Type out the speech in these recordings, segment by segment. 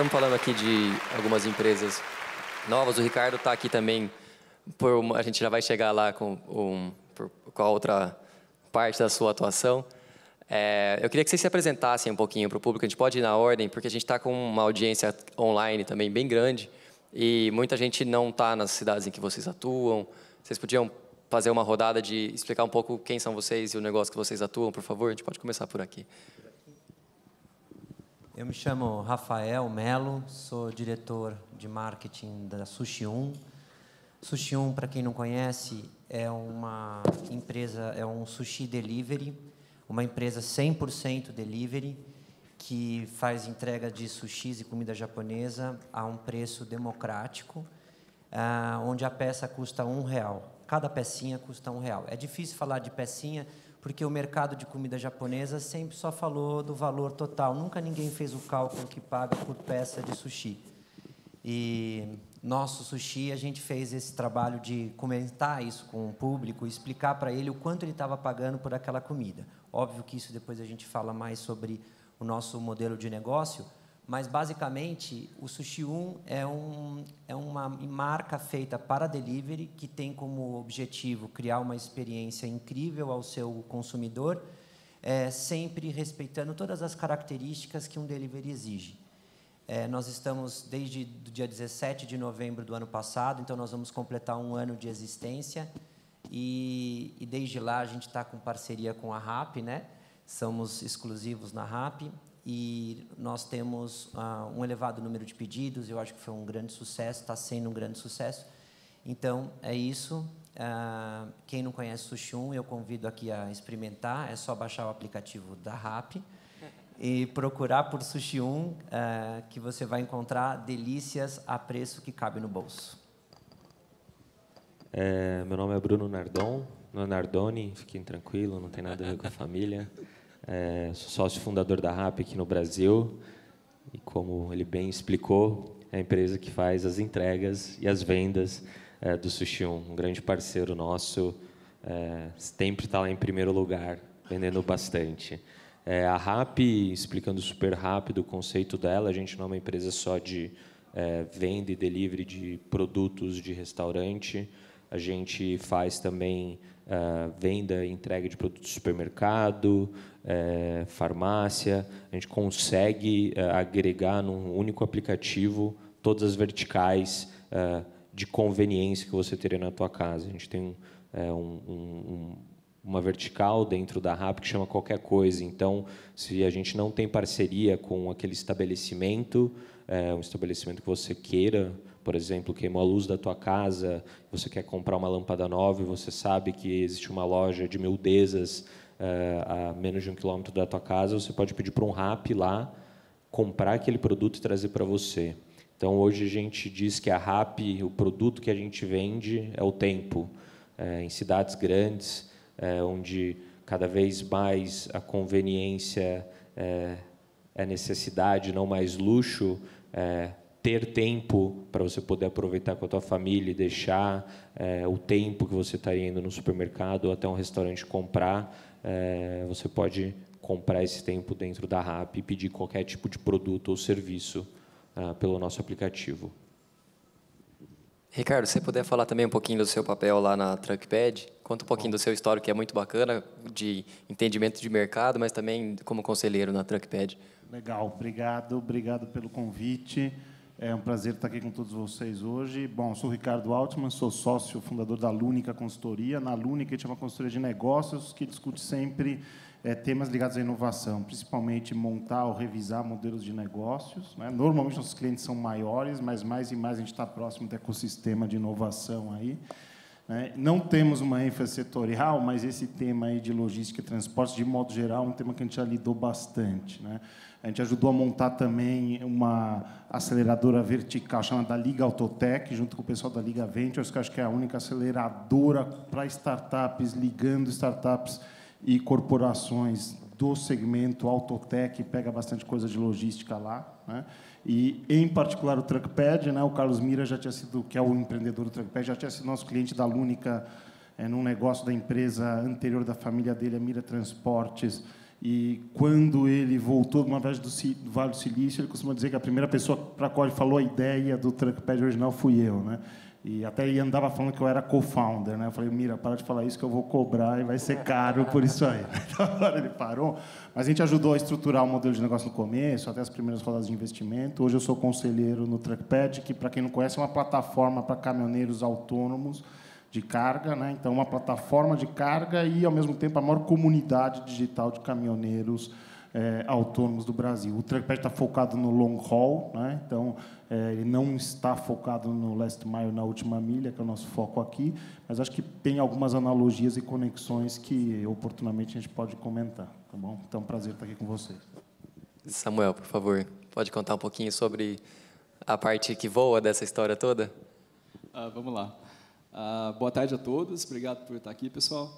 Estamos falando aqui de algumas empresas novas. O Ricardo está aqui também. Uma, a gente já vai chegar lá com, um, por, com a outra parte da sua atuação. É, eu queria que vocês se apresentassem um pouquinho para o público. A gente pode ir na ordem, porque a gente está com uma audiência online também bem grande e muita gente não está nas cidades em que vocês atuam. Vocês podiam fazer uma rodada de explicar um pouco quem são vocês e o negócio que vocês atuam, por favor? A gente pode começar por aqui. Eu me chamo Rafael Melo, sou diretor de marketing da Sushi 1. Sushi 1, para quem não conhece, é uma empresa, é um sushi delivery, uma empresa 100% delivery, que faz entrega de sushis e comida japonesa a um preço democrático, ah, onde a peça custa um real. Cada pecinha custa um real. É difícil falar de pecinha porque o mercado de comida japonesa sempre só falou do valor total. Nunca ninguém fez o cálculo que paga por peça de sushi. E nosso sushi, a gente fez esse trabalho de comentar isso com o público, explicar para ele o quanto ele estava pagando por aquela comida. Óbvio que isso depois a gente fala mais sobre o nosso modelo de negócio, mas basicamente o Sushi 1 é, um, é uma marca feita para delivery que tem como objetivo criar uma experiência incrível ao seu consumidor, é, sempre respeitando todas as características que um delivery exige. É, nós estamos desde o dia 17 de novembro do ano passado, então nós vamos completar um ano de existência e, e desde lá a gente está com parceria com a RAP, né? Somos exclusivos na RAP e nós temos uh, um elevado número de pedidos. Eu acho que foi um grande sucesso, está sendo um grande sucesso. Então, é isso. Uh, quem não conhece Sushi 1, eu convido aqui a experimentar. É só baixar o aplicativo da RAP e procurar por Sushi 1, uh, ah, que você vai encontrar delícias a preço que cabe no bolso. É, meu nome é Bruno Nardon, não é Nardoni, fiquem tranquilos, não tem nada a ver com a família. É, sócio fundador da RAP aqui no Brasil. E como ele bem explicou, é a empresa que faz as entregas e as vendas é, do Sushi 1. Um grande parceiro nosso, é, sempre está lá em primeiro lugar, vendendo bastante. É, a RAP, explicando super rápido o conceito dela, a gente não é uma empresa só de é, venda e delivery de produtos de restaurante, a gente faz também uh, venda e entrega de produtos de supermercado, uh, farmácia. A gente consegue uh, agregar num único aplicativo todas as verticais de conveniência que você teria na tua casa. A gente tem um, um, uma vertical dentro da RAP que chama qualquer coisa. Então, se a gente não tem parceria com aquele estabelecimento, um estabelecimento que você queira por exemplo, queimou a luz da tua casa, você quer comprar uma lâmpada nova e você sabe que existe uma loja de mildezas uh, a menos de um quilômetro da tua casa, você pode pedir para um rap lá comprar aquele produto e trazer para você. Então, hoje a gente diz que a RAP, o produto que a gente vende é o tempo. É, em cidades grandes, é, onde cada vez mais a conveniência é, é necessidade, não mais luxo, ter tempo para você poder aproveitar com a tua família e deixar é, o tempo que você está indo no supermercado ou até um restaurante comprar, é, você pode comprar esse tempo dentro da RAP e pedir qualquer tipo de produto ou serviço é, pelo nosso aplicativo. Ricardo, se você puder falar também um pouquinho do seu papel lá na Truckpad, conta um pouquinho do seu histórico, que é muito bacana, de entendimento de mercado, mas também como conselheiro na Truckpad. Legal, obrigado, obrigado pelo convite. É um prazer estar aqui com todos vocês hoje. Bom, sou Ricardo Altman, sou sócio fundador da Lúnica Consultoria. Na Lúnica, a gente é uma consultoria de negócios que discute sempre é, temas ligados à inovação, principalmente montar ou revisar modelos de negócios. Né? Normalmente, nossos clientes são maiores, mas mais e mais a gente está próximo do ecossistema de inovação aí. Né? Não temos uma ênfase setorial, mas esse tema aí de logística e transporte, de modo geral, é um tema que a gente já lidou bastante. Né? A gente ajudou a montar também uma aceleradora vertical chamada Liga Autotech, junto com o pessoal da Liga Ventures, que acho que é a única aceleradora para startups, ligando startups e corporações do segmento Autotech, pega bastante coisa de logística lá. Né? E, em particular, o Truckpad, né? o Carlos Mira já tinha sido, que é o empreendedor do Truckpad, já tinha sido nosso cliente da Lúnica é, num negócio da empresa anterior da família dele, a Mira Transportes, E quando ele voltou de uma viagem do, Vale do Silício, ele costuma dizer que a primeira pessoa para a qual ele falou a ideia do trackpad original fui eu, né? E até ele andava falando que eu era co-founder, né? Eu falei, Mira, para de falar isso que eu vou cobrar e vai ser caro por isso aí. Então agora ele parou. Mas a gente ajudou a estruturar o modelo de negócio no começo, até as primeiras rodadas de investimento. Hoje eu sou conselheiro no Trackpad, que, para quem não conhece, é uma plataforma para caminhoneiros autônomos de carga, né? Então, uma plataforma de carga e, ao mesmo tempo, a maior comunidade digital de caminhoneiros é, autônomos do Brasil. O Trackpad está focado no long haul, né? então é, ele não está focado no last mile, na última milha, que é o nosso foco aqui, mas acho que tem algumas analogias e conexões que oportunamente a gente pode comentar. Tá bom? Então, é um prazer estar aqui com vocês. Samuel, por favor, pode contar um pouquinho sobre a parte que voa dessa história toda? Uh, vamos lá. Uh, boa tarde a todos, obrigado por estar aqui, pessoal.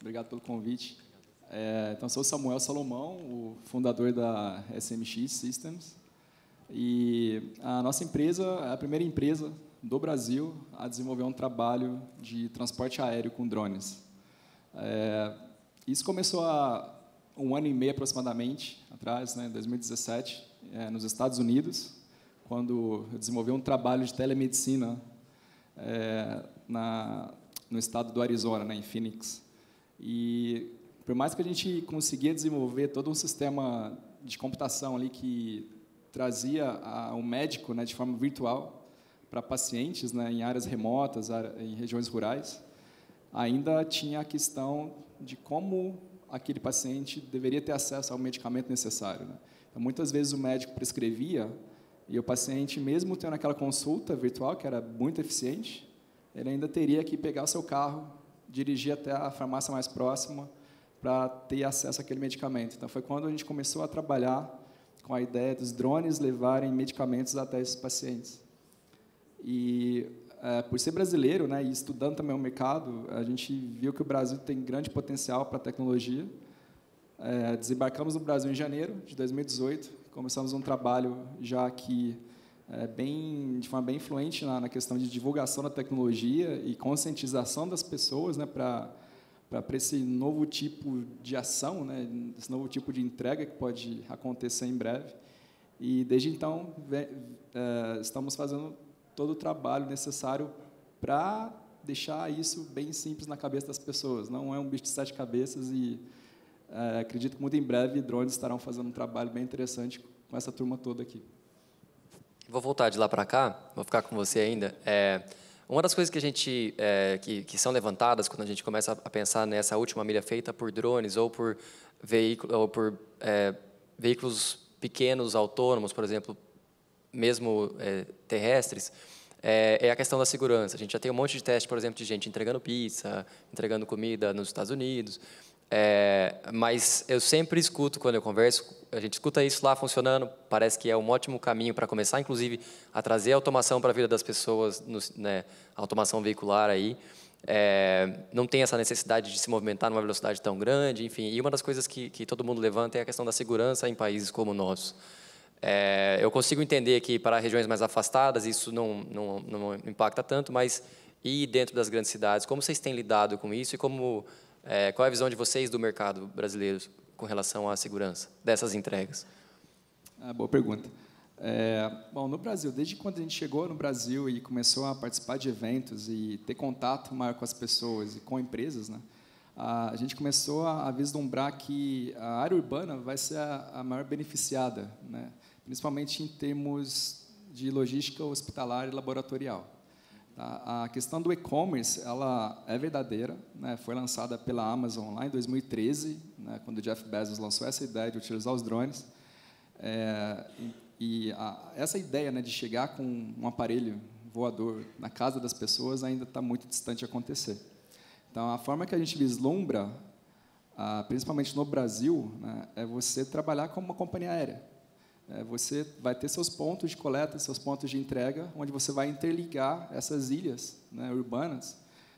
Obrigado pelo convite. É, então, sou Samuel Salomão, o fundador da SMX Systems. E a nossa empresa é a primeira empresa do Brasil a desenvolver um trabalho de transporte aéreo com drones. É, isso começou há um ano e meio aproximadamente atrás, né, em 2017, é, nos Estados Unidos, quando eu desenvolvi um trabalho de telemedicina é, na, no estado do Arizona, né, em Phoenix. E por mais que a gente conseguia desenvolver todo um sistema de computação ali que trazia o médico né, de forma virtual para pacientes né, em áreas remotas, em regiões rurais, ainda tinha a questão de como aquele paciente deveria ter acesso ao medicamento necessário. Né? Então, muitas vezes o médico prescrevia e o paciente, mesmo tendo aquela consulta virtual, que era muito eficiente, ele ainda teria que pegar o seu carro, dirigir até a farmácia mais próxima para ter acesso àquele medicamento. Então, foi quando a gente começou a trabalhar com a ideia dos drones levarem medicamentos até esses pacientes. E, é, por ser brasileiro né, e estudando também o mercado, a gente viu que o Brasil tem grande potencial para a tecnologia. É, desembarcamos no Brasil em janeiro de 2018 começamos um trabalho já aqui é, bem, de forma bem influente na, na, questão de divulgação da tecnologia e conscientização das pessoas né, para para esse novo tipo de ação, né, esse novo tipo de entrega que pode acontecer em breve. E desde então é, estamos fazendo todo o trabalho necessário para deixar isso bem simples na cabeça das pessoas. Não é um bicho de sete cabeças e é, acredito que muito em breve drones estarão fazendo um trabalho bem interessante com essa turma toda aqui. Vou voltar de lá para cá, vou ficar com você ainda. É, uma das coisas que a gente é, que, que são levantadas quando a gente começa a pensar nessa última milha feita por drones ou por veículo ou por é, veículos pequenos autônomos, por exemplo, mesmo é, terrestres, é, a questão da segurança. A gente já tem um monte de teste, por exemplo, de gente entregando pizza, entregando comida nos Estados Unidos. É, mas eu sempre escuto quando eu converso, a gente escuta isso lá funcionando, parece que é um ótimo caminho para começar, inclusive, a trazer automação para a vida das pessoas, no, né, automação veicular aí. É, não tem essa necessidade de se movimentar numa velocidade tão grande, enfim. E uma das coisas que, que todo mundo levanta é a questão da segurança em países como o nosso. É, eu consigo entender que para regiões mais afastadas isso não, não, não impacta tanto, mas e dentro das grandes cidades, como vocês têm lidado com isso e como é, qual é a visão de vocês do mercado brasileiro com relação à segurança dessas entregas? Ah, boa pergunta. É, bom, no Brasil, desde quando a gente chegou no Brasil e começou a participar de eventos e ter contato maior com as pessoas e com empresas, né, a gente começou a, vislumbrar que a área urbana vai ser a, a maior beneficiada, né, principalmente em termos de logística hospitalar e laboratorial. A, questão do e-commerce, ela é verdadeira, né? foi lançada pela Amazon lá em 2013, né? quando o Jeff Bezos lançou essa ideia de utilizar os drones. É, e, a, essa ideia né, de chegar com um aparelho voador na casa das pessoas ainda está muito distante de acontecer. Então, a forma que a gente vislumbra, ah, principalmente no Brasil, né, é você trabalhar como uma companhia aérea. É, você vai ter seus pontos de coleta, seus pontos de entrega, onde você vai interligar essas ilhas né, urbanas,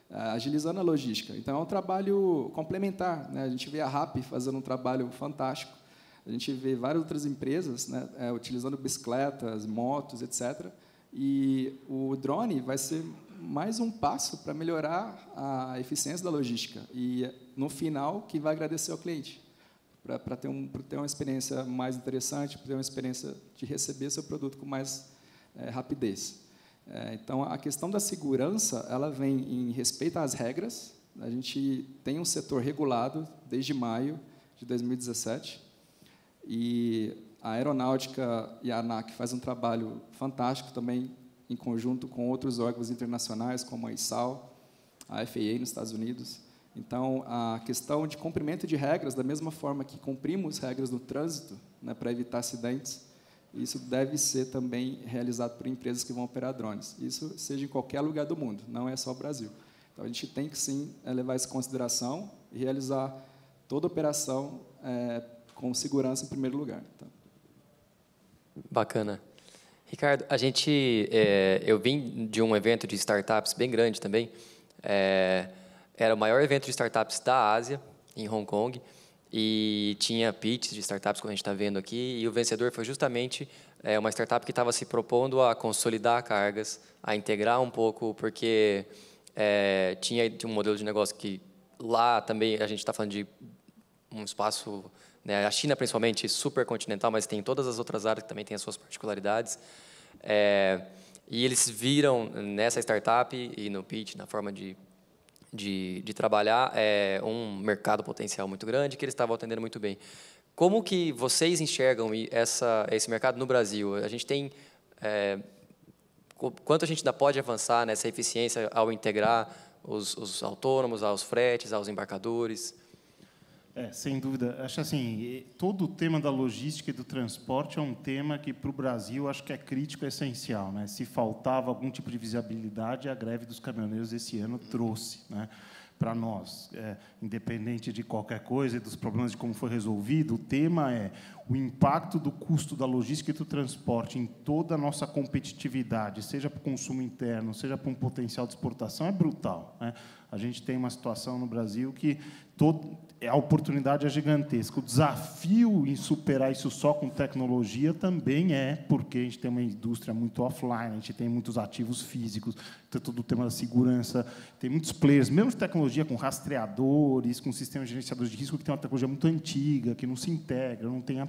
é, agilizando a logística. Então, é um trabalho complementar. Né? A gente vê a RAP fazendo um trabalho fantástico. A gente vê várias outras empresas né, é, utilizando bicicletas, motos, etc. E o drone vai ser mais um passo para melhorar a eficiência da logística. E, no final, que vai agradecer ao cliente para ter, um, ter uma experiência mais interessante, para ter uma experiência de receber seu produto com mais é, rapidez. É, então, a questão da segurança, ela vem em respeito às regras. A gente tem um setor regulado desde maio de 2017 e a aeronáutica e a ANAC faz um trabalho fantástico também em conjunto com outros órgãos internacionais, como a ISAL, a FAA nos Estados Unidos. Então, a questão de cumprimento de regras, da mesma forma que cumprimos regras no trânsito né, para evitar acidentes, isso deve ser também realizado por empresas que vão operar drones. Isso seja em qualquer lugar do mundo, não é só o Brasil. Então, a gente tem que, sim, é, levar isso em consideração e realizar toda operação é, com segurança em primeiro lugar. Então. Bacana. Ricardo, a gente, é, eu vim de um evento de startups bem grande também. É, era o maior evento de startups da Ásia, em Hong Kong, e tinha pitches de startups, como a gente está vendo aqui, e o vencedor foi justamente é, uma startup que estava se propondo a consolidar cargas, a integrar um pouco, porque é, tinha, um modelo de negócio que lá também a gente está falando de um espaço, né, a China principalmente, super continental, mas tem todas as outras áreas que também têm as suas particularidades. É, e eles viram nessa startup e no pitch, na forma de de, de trabalhar é, um mercado potencial muito grande que eles estavam atendendo muito bem. Como que vocês enxergam essa, esse mercado no Brasil? A gente tem é, quanto a gente ainda pode avançar nessa eficiência ao integrar os, os autônomos aos fretes, aos embarcadores? É, sem dúvida. Acho assim, todo o tema da logística e do transporte é um tema que, para o Brasil, acho que é crítico e essencial. Né? Se faltava algum tipo de visibilidade, a greve dos caminhoneiros esse ano trouxe né, para nós. É, independente de qualquer coisa e dos problemas de como foi resolvido, o tema é o impacto do custo da logística e do transporte em toda a nossa competitividade, seja para o consumo interno, seja para um potencial de exportação, é brutal. Né? A gente tem uma situação no Brasil que todo, a oportunidade é gigantesca. O desafio em superar isso só com tecnologia também é, porque a gente tem uma indústria muito offline, a gente tem muitos ativos físicos, tem todo o tema da segurança, tem muitos players, mesmo de tecnologia, com rastreadores, com sistemas gerenciadores de risco, que tem uma tecnologia muito antiga, que não se integra, não tem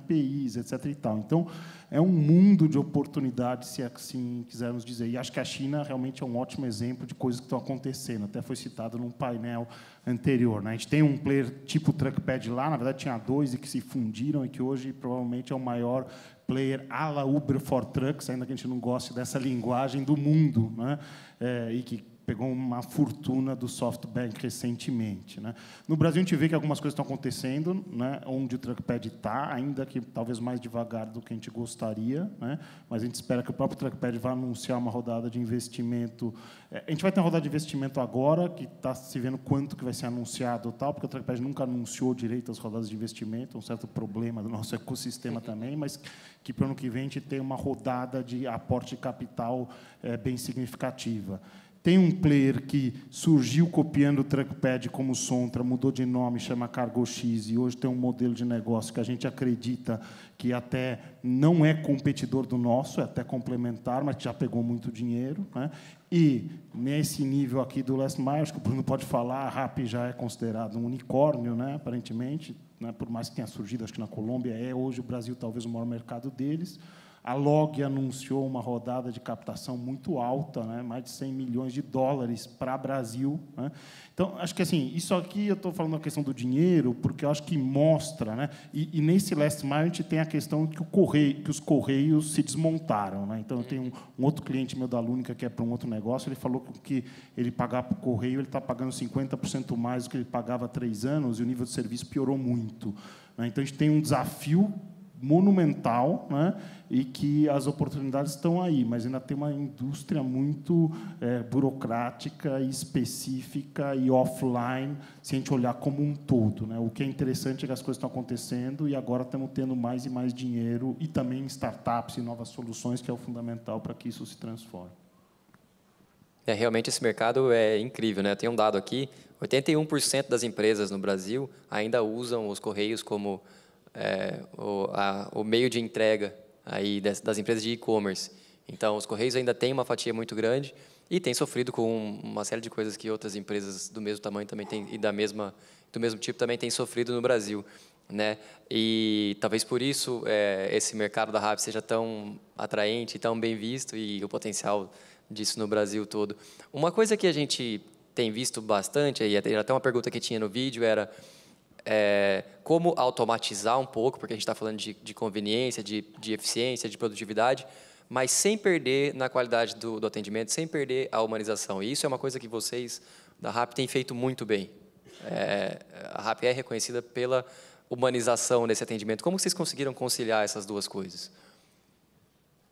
Etc. E tal. Então, é um mundo de oportunidades, se assim quisermos dizer. E acho que a China realmente é um ótimo exemplo de coisas que estão acontecendo. Até foi citado num painel anterior. Né? A gente tem um player tipo Trackpad lá, na verdade tinha dois e que se fundiram e que hoje provavelmente é o maior player à la Uber for Trucks, ainda que a gente não goste dessa linguagem do mundo, né? É, e que pegou uma fortuna do SoftBank recentemente. Né? No Brasil, a gente vê que algumas coisas estão acontecendo, né? onde o trackpad está, ainda que talvez mais devagar do que a gente gostaria, né? mas a gente espera que o próprio trackpad vá anunciar uma rodada de investimento. É, a gente vai ter uma rodada de investimento agora, que está se vendo quanto que vai ser anunciado, tal, porque o trackpad nunca anunciou direito as rodadas de investimento, é um certo problema do nosso ecossistema também, mas que para o ano que vem a gente tem uma rodada de aporte de capital é, bem significativa. Tem um player que surgiu copiando o Trackpad como Sontra, mudou de nome, chama Cargo X, e hoje tem um modelo de negócio que a gente acredita que até não é competidor do nosso, é até complementar, mas já pegou muito dinheiro. Né? E, nesse nível aqui do Last Mile, acho que o Bruno pode falar, a RAP já é considerado um unicórnio, né? aparentemente, né? por mais que tenha surgido, acho que na Colômbia é hoje o Brasil talvez o maior mercado deles. A Log anunciou uma rodada de captação muito alta, né? mais de 100 milhões de dólares para o Brasil. Né? Então, acho que assim, isso aqui eu estou falando a questão do dinheiro, porque eu acho que mostra, né? e, e nesse last mile a gente tem a questão que, o correio, que os correios se desmontaram. Né? Então, eu tenho um, um, outro cliente meu da Lúnica que é para um outro negócio, ele falou que ele pagava para o correio, ele está pagando 50% mais do que ele pagava há três anos, e o nível de serviço piorou muito. Né? Então, a gente tem um desafio monumental, né? e que as oportunidades estão aí, mas ainda tem uma indústria muito é, burocrática, específica e offline, se a gente olhar como um todo. Né? O que é interessante é que as coisas estão acontecendo e agora estamos tendo mais e mais dinheiro e também startups e novas soluções, que é o fundamental para que isso se transforme. É, realmente esse mercado é incrível, né? Tem um dado aqui, 81% das empresas no Brasil ainda usam os correios como é, o, a, o meio de entrega aí das, das empresas de e-commerce. Então, os Correios ainda têm uma fatia muito grande e tem sofrido com uma série de coisas que outras empresas do mesmo tamanho também têm e da mesma do mesmo tipo também têm sofrido no Brasil. né? E talvez por isso é, esse mercado da RAP seja tão atraente, tão bem visto e o potencial disso no Brasil todo. Uma coisa que a gente tem visto bastante, e até uma pergunta que tinha no vídeo era é, como automatizar um pouco, porque a gente está falando de, de conveniência, de, de, eficiência, de produtividade, mas sem perder na qualidade do, do, atendimento, sem perder a humanização. E isso é uma coisa que vocês da RAP têm feito muito bem. É, a RAP é reconhecida pela humanização nesse atendimento. Como vocês conseguiram conciliar essas duas coisas?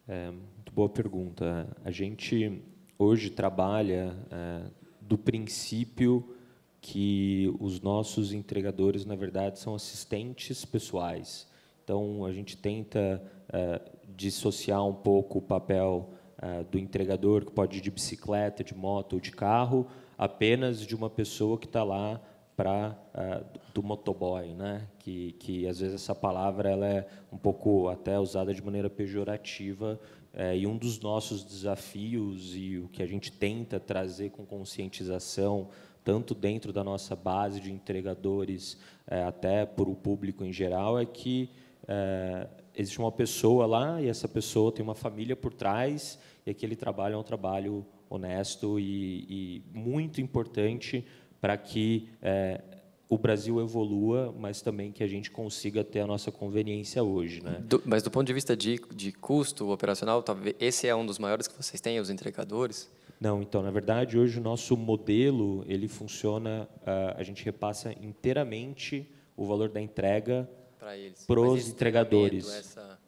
É, muito boa pergunta. A gente hoje trabalha é, do princípio que os nossos entregadores, na verdade, são assistentes pessoais. Então, a gente tenta é, dissociar um pouco o papel é, do entregador, que pode ir de bicicleta, de moto ou de carro, apenas de uma pessoa que está lá para uh, do motoboy, né? Que, que às vezes essa palavra ela é um pouco até usada de maneira pejorativa é, e um dos nossos desafios e o que a gente tenta trazer com conscientização tanto dentro da nossa base de entregadores é, até para o público em geral é que é, existe uma pessoa lá e essa pessoa tem uma família por trás e aquele trabalho é um trabalho honesto e, e muito importante para que é, o Brasil evolua, mas também que a gente consiga ter a nossa conveniência hoje. Né? Do, mas do ponto de vista de, de custo operacional, talvez esse é um dos maiores que vocês têm, os entregadores? Não, então, na verdade, hoje o nosso modelo, ele funciona, uh, a gente repassa inteiramente o valor da entrega para os entregadores. Essa...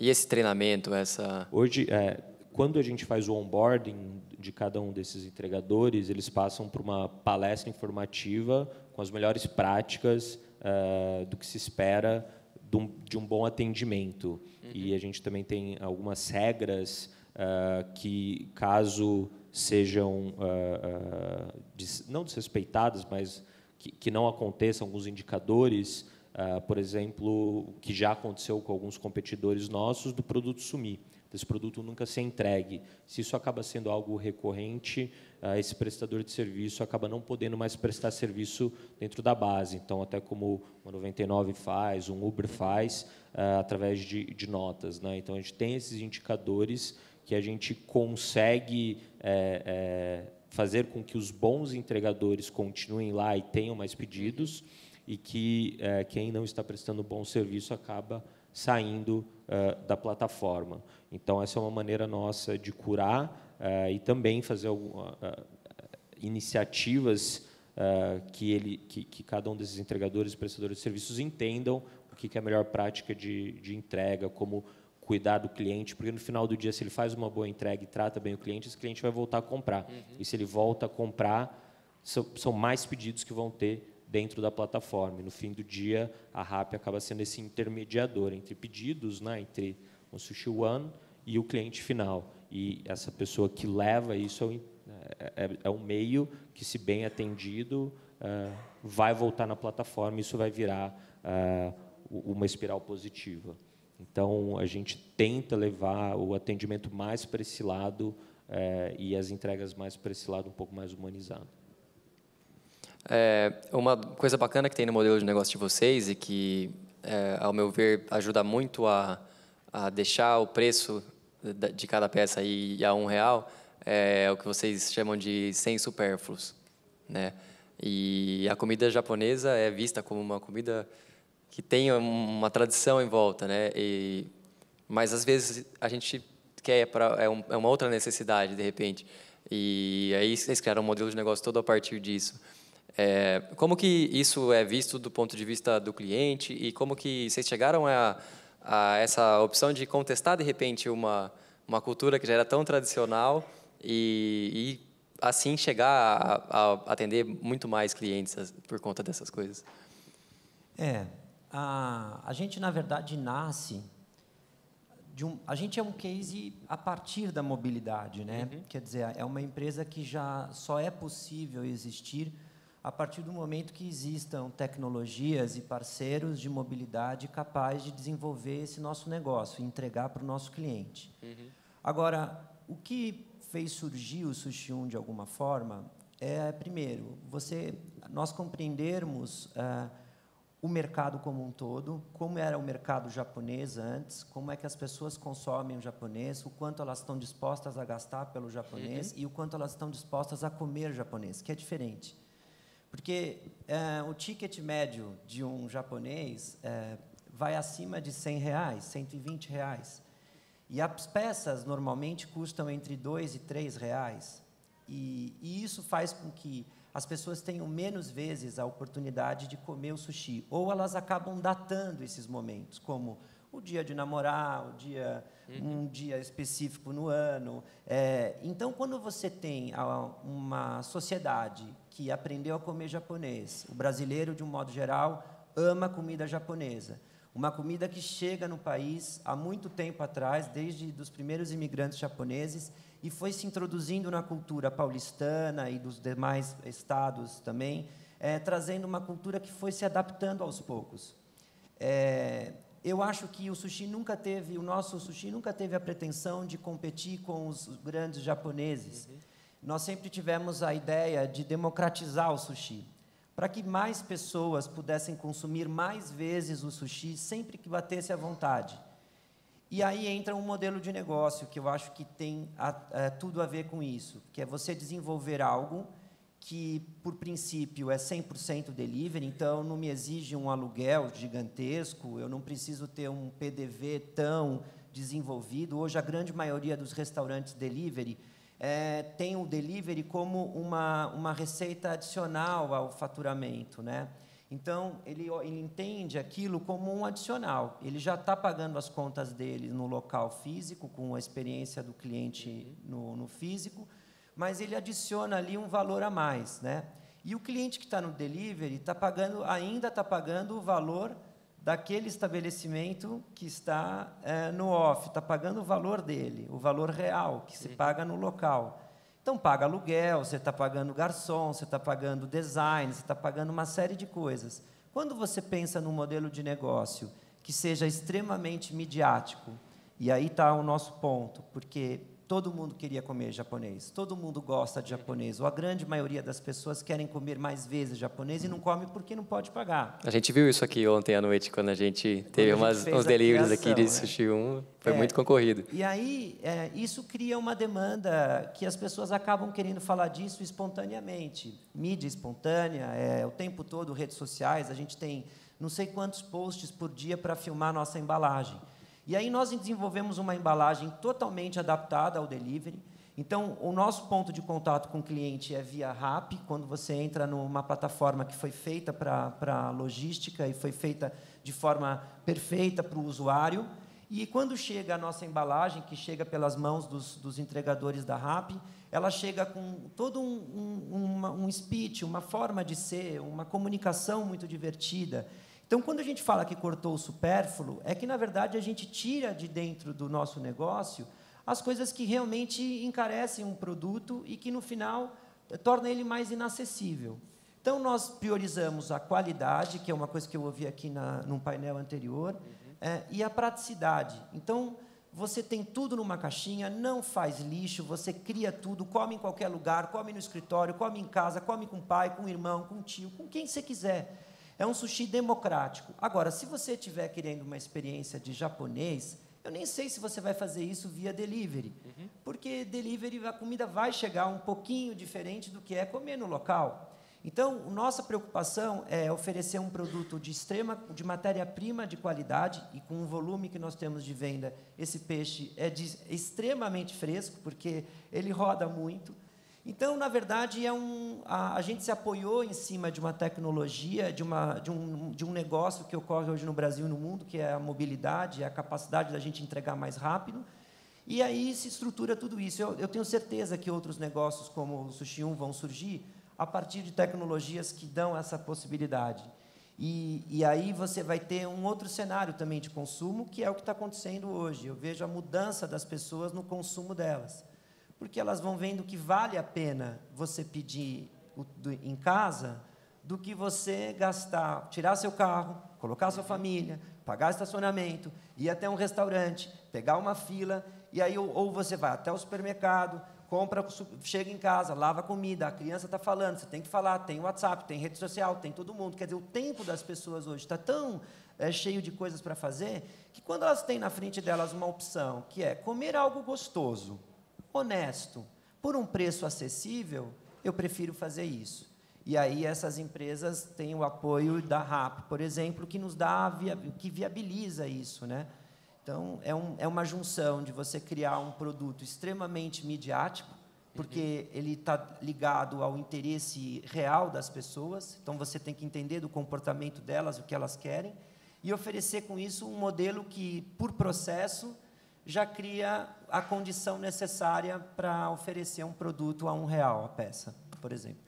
E esse treinamento, essa... Hoje, é, quando a gente faz o onboarding de cada um desses entregadores, eles passam por uma palestra informativa com as melhores práticas uh, do que se espera de um, de um bom atendimento. Uhum. E a gente também tem algumas regras uh, que, caso sejam uh, des, não desrespeitadas, mas que, que, não aconteçam alguns indicadores, por exemplo, que já aconteceu com alguns competidores nossos, do produto sumir desse produto nunca ser entregue. Se isso acaba sendo algo recorrente, uh, esse prestador de serviço acaba não podendo mais prestar serviço dentro da base. Então, até como o 99 faz, um Uber faz, uh, através de, de notas. Né? Então, a gente tem esses indicadores que a gente consegue é, é, fazer com que os bons entregadores continuem lá e tenham mais pedidos e que é, quem não está prestando bom serviço acaba saindo uh, da plataforma. Então, essa é uma maneira nossa de curar uh, e também fazer uh, iniciativas que, ele, que, que, cada um desses entregadores e prestadores de serviços entendam o que é a melhor prática de, de entrega, como cuidar do cliente, porque no final do dia, se ele faz uma boa entrega e trata bem o cliente, esse cliente vai voltar a comprar. Uhum. E se ele volta a comprar, são, são mais pedidos que vão ter dentro da plataforma. E no fim do dia, a RAP acaba sendo esse intermediador entre pedidos, né, entre o Sushi One e o cliente final. E essa pessoa que leva isso é, é, é um meio que, se bem atendido, uh, vai voltar na plataforma e isso vai virar uh, uma espiral positiva. Então, a gente tenta levar o atendimento mais para esse lado uh, e as entregas mais para esse lado um pouco mais humanizado. É, uma coisa bacana que tem no modelo de negócio de vocês e que, é, ao meu ver, ajuda muito a, a deixar o preço de cada peça aí a um real é o que vocês chamam de sem supérfluos, né? E a comida japonesa é vista como uma comida que tem uma tradição em volta, né? E, mas às vezes a gente quer é, um, é uma outra necessidade de repente. E aí vocês criaram um modelo de negócio todo a partir disso. É, como que isso é visto do ponto de vista do cliente e como que vocês chegaram a, a essa opção de contestar de repente uma uma cultura que já era tão tradicional e, e assim chegar a, a, atender muito mais clientes por conta dessas coisas? É, a, a gente na verdade nasce de um, a gente é um case a partir da mobilidade, né? Uhum. Quer dizer, é uma empresa que já só é possível existir a partir do momento que existam tecnologias e parceiros de mobilidade capazes de desenvolver esse nosso negócio e entregar para o nosso cliente. Uhum. Agora, o que fez surgir o Sushi 1 de alguma forma é, primeiro, você, nós compreendermos uh, o mercado como um todo, como era o mercado japonês antes, como é que as pessoas consomem o japonês, o quanto elas estão dispostas a gastar pelo japonês uhum. e o quanto elas estão dispostas a comer japonês, que é diferente. Porque é, o ticket médio de um japonês é, vai acima de 100 reais, 120 reais. E as peças normalmente custam entre 2 e 3 reais. E, e isso faz com que as pessoas tenham menos vezes a oportunidade de comer o sushi. Ou elas acabam datando esses momentos, como o dia de namorar, o dia, uhum. um dia específico no ano. É, então, quando você tem uma sociedade que aprendeu a comer japonês, o brasileiro, de um modo geral, ama comida japonesa. Uma comida que chega no país há muito tempo atrás, desde os primeiros imigrantes japoneses, e foi se introduzindo na cultura paulistana e dos demais estados também, é, trazendo uma cultura que foi se adaptando aos poucos. É, eu acho que o sushi nunca teve, o nosso sushi nunca teve a pretensão de competir com os grandes japoneses. Uhum. Nós sempre tivemos a ideia de democratizar o sushi, para que mais pessoas pudessem consumir mais vezes o sushi sempre que batesse à vontade. E aí entra um modelo de negócio que eu acho que tem a, a, tudo a ver com isso, que é você desenvolver algo que, por princípio, é 100% delivery, então não me exige um aluguel gigantesco, eu não preciso ter um PDV tão desenvolvido. Hoje, a grande maioria dos restaurantes delivery é, tem o delivery como uma, uma receita adicional ao faturamento, né? Então, ele, ele entende aquilo como um adicional. Ele já está pagando as contas dele no local físico, com a experiência do cliente no, no físico, mas ele adiciona ali um valor a mais. Né? E o cliente que está no delivery está pagando, ainda está pagando o valor daquele estabelecimento que está é, no off, está pagando o valor dele, o valor real que se paga no local. Então, paga aluguel, você está pagando garçom, você está pagando design, você está pagando uma série de coisas. Quando você pensa num modelo de negócio que seja extremamente midiático, e aí está o nosso ponto, porque todo mundo queria comer japonês, todo mundo gosta de japonês, ou a grande maioria das pessoas querem comer mais vezes japonês e não come porque não pode pagar. A gente viu isso aqui ontem à noite, quando a gente teve a gente umas, uns deliveries aqui de né? Sushi 1, foi é, muito concorrido. E aí, é, isso cria uma demanda que as pessoas acabam querendo falar disso espontaneamente. Mídia espontânea, é, o tempo todo redes sociais, a gente tem não sei quantos posts por dia para filmar nossa embalagem. E aí nós desenvolvemos uma embalagem totalmente adaptada ao delivery. Então, o nosso ponto de contato com o cliente é via RAP, quando você entra numa plataforma que foi feita para logística e foi feita de forma perfeita para o usuário. E quando chega a nossa embalagem, que chega pelas mãos dos, dos entregadores da RAP, ela chega com todo um, um, uma, um speech, uma forma de ser, uma comunicação muito divertida. Então, quando a gente fala que cortou o supérfluo, é que, na verdade, a gente tira de dentro do nosso negócio as coisas que realmente encarecem um produto e que, no final, torna ele mais inacessível. Então, nós priorizamos a qualidade, que é uma coisa que eu ouvi aqui na, num painel anterior, uhum. é, e a praticidade. Então, você tem tudo numa caixinha, não faz lixo, você cria tudo, come em qualquer lugar, come no escritório, come em casa, come com o pai, com o irmão, com o tio, com quem você quiser. É um sushi democrático. Agora, se você estiver querendo uma experiência de japonês, eu nem sei se você vai fazer isso via delivery, uhum. porque delivery a comida vai chegar um pouquinho diferente do que é comer no local. Então, nossa preocupação é oferecer um produto de extrema, de matéria-prima de qualidade e com o volume que nós temos de venda, esse peixe é de, extremamente fresco, porque ele roda muito. Então, na verdade, é um, a, a, gente se apoiou em cima de uma tecnologia, de, uma, de, um, de um negócio que ocorre hoje no Brasil e no mundo, que é a mobilidade, a capacidade da gente entregar mais rápido. E aí se estrutura tudo isso. Eu, eu tenho certeza que outros negócios, como o Sushi 1, vão surgir a partir de tecnologias que dão essa possibilidade. E, e, aí você vai ter um outro cenário também de consumo, que é o que está acontecendo hoje. Eu vejo a mudança das pessoas no consumo delas porque elas vão vendo que vale a pena você pedir em casa do que você gastar, tirar seu carro, colocar sua família, pagar estacionamento, ir até um restaurante, pegar uma fila, e aí ou você vai até o supermercado, compra, chega em casa, lava comida, a criança está falando, você tem que falar, tem WhatsApp, tem rede social, tem todo mundo. Quer dizer, o tempo das pessoas hoje está tão é, cheio de coisas para fazer que quando elas têm na frente delas uma opção, que é comer algo gostoso, honesto, por um preço acessível, eu prefiro fazer isso. E aí essas empresas têm o apoio da RAP, por exemplo, que nos dá, que viabiliza isso, né? Então é, um, é uma junção de você criar um produto extremamente midiático, porque ele está ligado ao interesse real das pessoas. Então você tem que entender do comportamento delas, o que elas querem, e oferecer com isso um modelo que, por processo, já cria a condição necessária para oferecer um produto a um real a peça, por exemplo.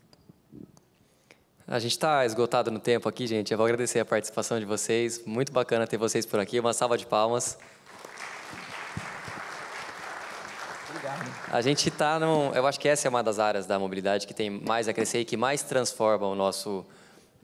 A gente está esgotado no tempo aqui, gente. Eu vou agradecer a participação de vocês. Muito bacana ter vocês por aqui. Uma salva de palmas. Obrigado. A gente está no. Eu acho que essa é uma das áreas da mobilidade que tem mais a crescer e que mais transforma o nosso,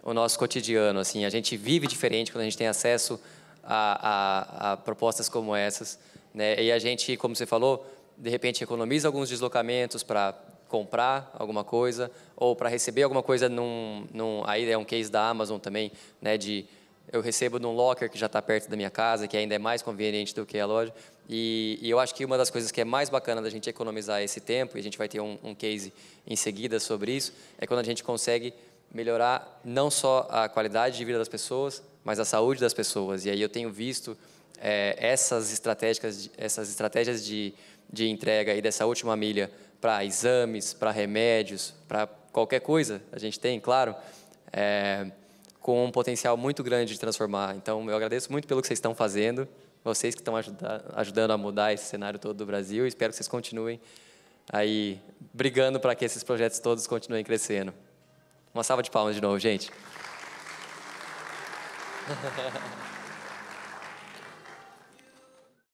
o nosso cotidiano. Assim, a gente vive diferente quando a gente tem acesso a, a, a propostas como essas. Né? E a gente, como você falou, de repente economiza alguns deslocamentos para comprar alguma coisa ou para receber alguma coisa num, num, aí é um case da Amazon também, né, de eu recebo num locker que já está perto da minha casa, que ainda é mais conveniente do que a loja. E, e, eu acho que uma das coisas que é mais bacana da gente economizar esse tempo, e a gente vai ter um, um case em seguida sobre isso, é quando a gente consegue melhorar não só a qualidade de vida das pessoas, mas a saúde das pessoas. E aí eu tenho visto é, essas estratégias, essas estratégias de, de entrega aí dessa última milha para exames, para remédios, para qualquer coisa, a gente tem, claro, é, com um potencial muito grande de transformar. Então, eu agradeço muito pelo que vocês estão fazendo, vocês que estão ajuda, ajudando a mudar esse cenário todo do Brasil. Espero que vocês continuem aí brigando para que esses projetos todos continuem crescendo. Uma salva de palmas de novo, gente.